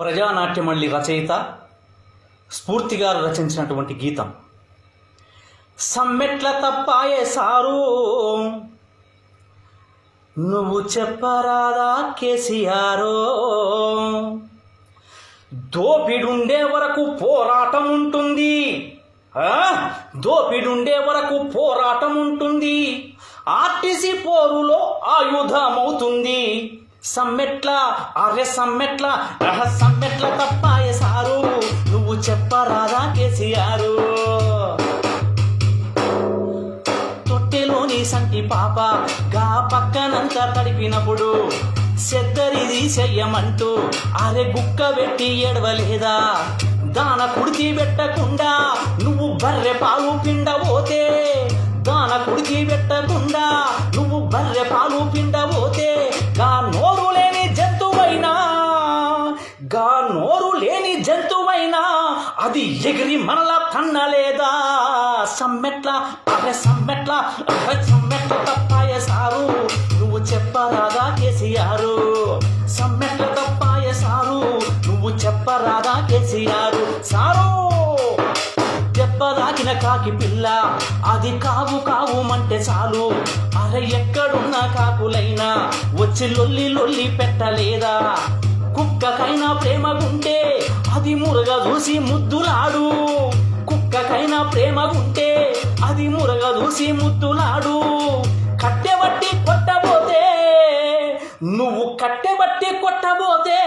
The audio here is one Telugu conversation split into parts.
ప్రజానాట్యమల్లి రచయిత స్ఫూర్తి గారు రచించినటువంటి గీతం. సమ్మెట్ల తప్పాయే సారు? నువ్వు చెప్పరాదా కేసీఆరో? దోపిడుండే వరకు పోరాటం ఉంటుంది ఆ? దోపిడుండే వరకు పోరాటం ఉంటుంది ఆర్టీసీ పోరులో ఆయుధమవుతుంది. సమ్మెట్ల అరే సమ్మెట్ల రహ సమ్మెట్ల తప్పాయ సారు. నువ్వు చెప్పరాదా కేసీఆర్? తొట్టెలోని సంటి పాప గా పక్కనంతా తడిపినప్పుడు సెద్దరిది చెయ్యమంటూ అరే గుక్క పెట్టి ఏడవలేదా? దాన కుడికి పెట్టకుండా నువ్వు బర్రె పాలు పిండబోతే దాన కుడికి పెట్టకుండా నువ్వు బర్రె పాలు అది ఎగిరి మనలా తన్నలేదా? సమ్మెట్ల అరే సమ్మెట్ల అరే సమ్మెట్ల తప్పాయ సారు. నువ్వు చెప్పరాదా కేసీఆర్? సమ్మెట్ల తప్పాయ సారు. నువ్వు చెప్పరాదా కేసీఆర్? సారు దెబ్బదాకిన కాకి పిల్ల అది కావు కావు మంటే చాలు. అరే ఎక్కడున్న కాకులైనా వచ్చి లొల్లి లొల్లి పెట్టలేదా? కుక్కకైనా ప్రేమగుంటే అది మురగ చూసి ముద్దులాడు. కుక్కకైనా ప్రేమగుంటే అది మురగ చూసి ముద్దులాడు. కట్టెబట్టి కొట్టబోతే నువ్వు కట్టెబట్టి కొట్టబోతే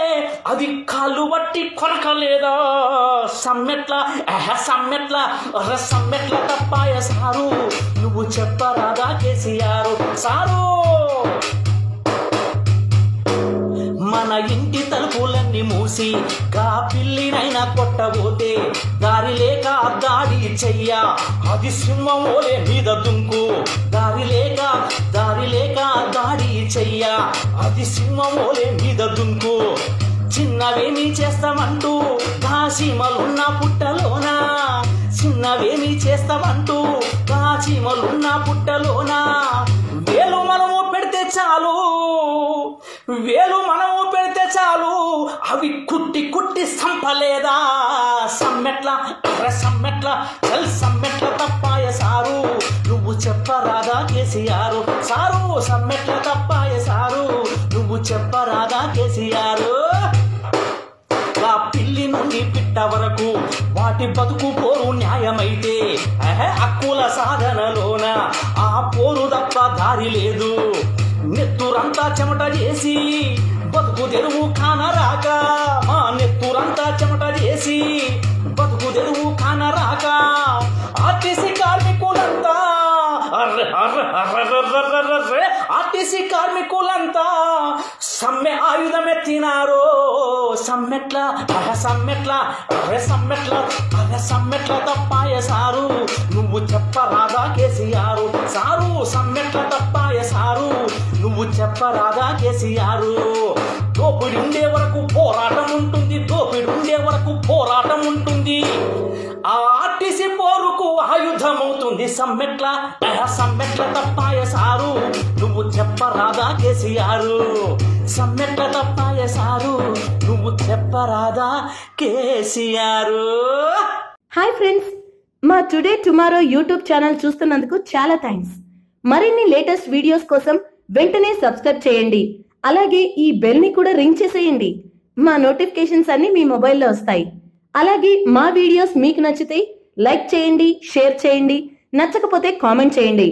అది కాళ్ళు బట్టి కొనకలేదా? సమ్మెట్ల ఎహ సమ్మెట్ల సమ్మెట్ల తప్పాయ సారు? నువ్వు చెప్పరాదా కేసీఆర్? సారు! మన ఇంటి తలుపులన్నీ మూసి గా పిల్లినైనా కొట్టబోతే దారి లేక దాడి చెయ్య. అది సింహం ఓలే మీద దుంకు దారి లేక దారి లేక దాడి చెయ్య. అది సింహం ఓలే మీద దుంకు చిన్నవేమి చేస్తామంటూ కాసీమలున్న పుట్టలోనా? చిన్నవేమి చేస్తామంటూ కాచీమలున్న పుట్టలోనా? వేలు మనము పెడితే చాలు వేలు అవి కుట్టి కుట్టి సంపలేదా? సమ్మెట్ల అరే సమ్మెట్ల చల్ సమ్మెట్ల తప్పాయ సారు. నువ్వు చెప్పరాదా కేసీఆర్? సారు సమ్మెట్ల తప్పాయ సారు. నువ్వు చెప్పరాదా కేసీఆర్? ఆ పిల్లి నుండి పిట్ట వరకు వాటి బతుకు పోరు న్యాయమైతే. అహే హక్కుల సాధనలోన ఆ పోరు తప్ప దారి లేదు. నెత్తురంతా చెమట చేసి బతుకు తెరువు కానరాక మా నెత్తురంతా చెమట చేసి బతుకు తెరువు కానరాక ఆర్టీసీ కార్మికులంతా అర్రె అర్రె అర్రెర్రెర్రెర్రెర్రె. ఆర్టీసీ కార్మికులంతా సమ్మె ఆయుధమెత్తినారో? సమ్మెట్ల? అర సమ్మెట్ల? అరే సమ్మెట్ల? అరే సమ్మెట్ల తప్పాయ సారు? నువ్వు చెప్పరాదా కేసీఆర్? సారు సమ్మెట్ల తప్పాయ సారు? నువ్వు చెప్పరాదా కేసీఆర్? దోపిడి సమ్మెట్ల సమ్మెట్ల తప్పాయ సారు నువ్వు చెప్పరాదా కేసీఆర్? సమ్మెట్ల తప్పాయ సారు నువ్వు చెప్పరాదా కేసీఆర్? Hi friends. మా టుడే టుమారో యూట్యూబ్ ఛానల్ చూస్తున్నందుకు చాలా థ్యాంక్స్ మరిన్ని లేటెస్ట్ వీడియోస్ కోసం వెంటనే సబ్స్క్రైబ్ చేయండి. అలాగే ఈ బెల్ని కూడా రింగ్ చేసేయండి. మా నోటిఫికేషన్స్ అన్ని మీ మొబైల్లో వస్తాయి. అలాగే మా వీడియోస్ మీకు నచ్చితే లైక్ చేయండి షేర్ చేయండి. నచ్చకపోతే కామెంట్ చేయండి.